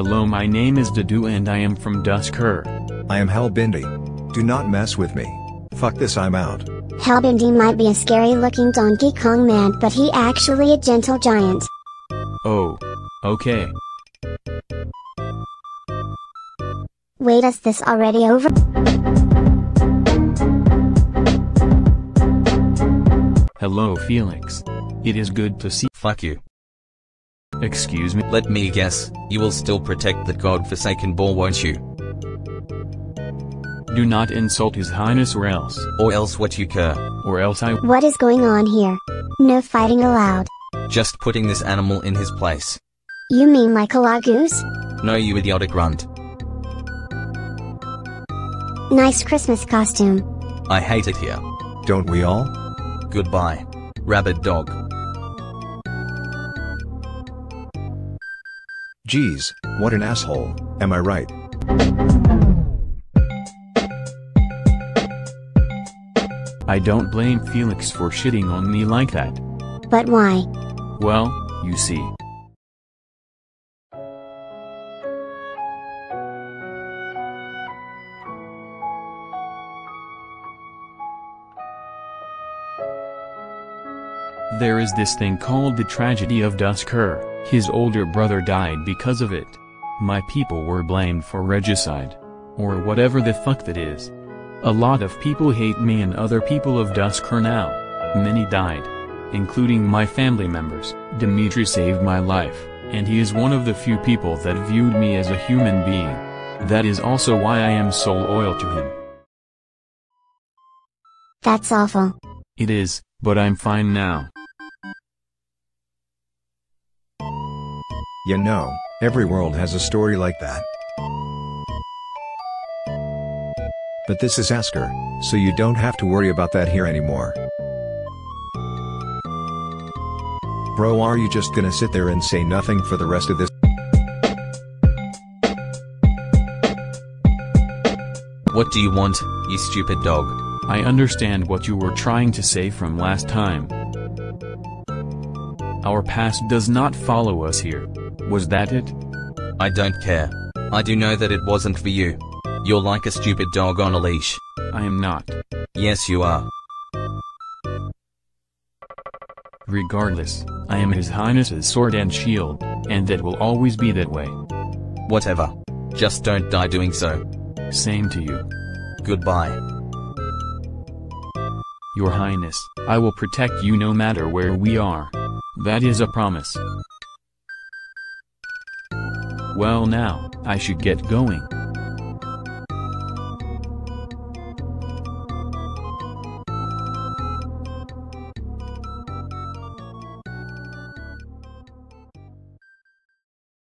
Hello my name is Dedue and I am from Duscur. I am Hellbindi. Do not mess with me. Fuck this I'm out. Hellbindi might be a scary looking Donkey Kong man but he actually a gentle giant. Oh. Okay. Wait is this already over? Hello Felix. It is good to see- Fuck you. Excuse me? Let me guess, you will still protect that godforsaken ball won't you? Do not insult his highness or else. Or else what you cur? Or else I- What is going on here? No fighting allowed. Just putting this animal in his place. You mean like a lagoose? No you idiotic runt. Nice Christmas costume. I hate it here. Don't we all? Goodbye. Rabid dog. Geez, what an asshole, am I right? I don't blame Felix for shitting on me like that. But why? Well, you see. There is this thing called the tragedy of Duscur. His older brother died because of it. My people were blamed for regicide. Or whatever the fuck that is. A lot of people hate me and other people of Duscur now. Many died. Including my family members. Dimitri saved my life, and he is one of the few people that viewed me as a human being. That is also why I am so loyal to him. That's awful. It is, but I'm fine now. You know, every world has a story like that. But this is Askr, so you don't have to worry about that here anymore. Bro are you just gonna sit there and say nothing for the rest of this? What do you want, you stupid dog? I understand what you were trying to say from last time. Our past does not follow us here. Was that it? I don't care. I do know that it wasn't for you. You're like a stupid dog on a leash. I am not. Yes you are. Regardless, I am His Highness's sword and shield, and that will always be that way. Whatever. Just don't die doing so. Same to you. Goodbye. Your Highness, I will protect you no matter where we are. That is a promise. Well now, I should get going.